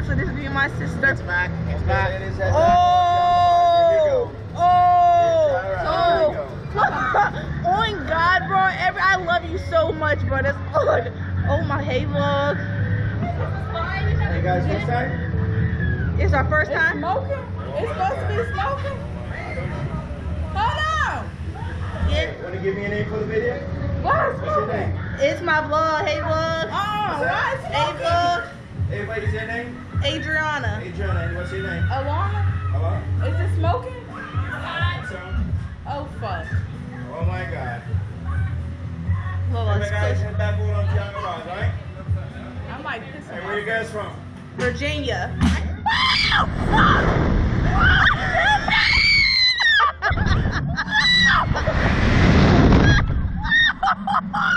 vlog, so this is me and my sister. It's back. It's back. It is that Oh, oh, Alright, oh. On God, bro. Every I love you so much, bro. That's on. Oh my hey vlog. Hey guys, this time? It's our first It's time. smoking? It's supposed to be smoking? Hold on. Yeah, Want to give me a name for the video? Why is What's your name? it's my vlog. Hey vlog. Oh, why is Hey vlog. Everybody, say your name? Adrianah. Adrianah, and what's your name? Alanya? Hello? Is it smoking? Oh, fuck. Oh my god. Lola, Hey back over on Ross, alright? I'm like pissing Hey, where you guys from? Virginia.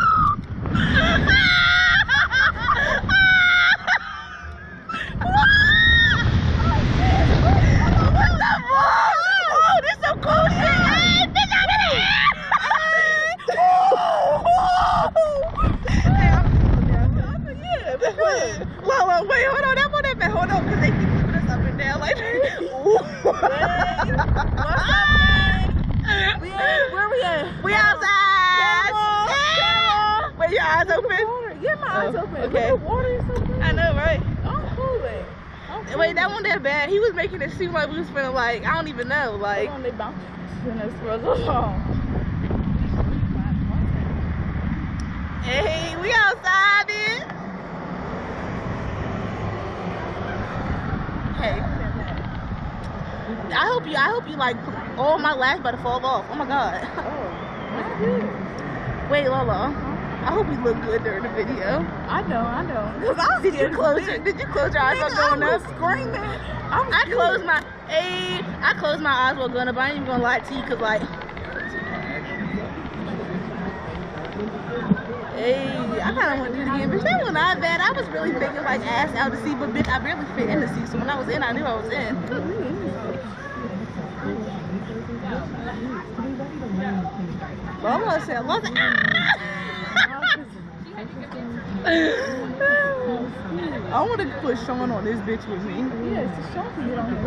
Oh, What the fuck? Oh, this some cool shit. Bitch, I'm in here. Hey, I'm yeah, that's what. Whoa, whoa, wait, hold on. That one that hold on, because they keep moving us up and down like We at, where we at? We outside. Cannibal, Yeah. Wait, your eyes open? Get my eyes Oh, open. okay. Water is so pretty. I know, right? I'm cooling. I'm Wait, that one that bad. He was making it seem like we was finna like, I don't even know, like. Hold on, they bouncing in us for a little long. Hey, we outside, bitch. Hey. I hope you. I hope you like. All my lash about to fall off. Oh my god. Oh. Wait, Lola. I hope we look good during the video. I know, I know. Cause I was Did you close your? Did you close your eyes while going I up? screaming. I'm I closed my. Hey, I closed my eyes while going up. I ain't even gonna lie to you, cause like. Hey, I kind of want to do it again, bitch. That was not bad. I was really thinking like ass out to see, but bitch, I barely fit in the seat. So when I was in, I knew I was in. Mama said, "Look, ah!" I want to put Sean on this bitch with me. Yeah, it's shock to get on here.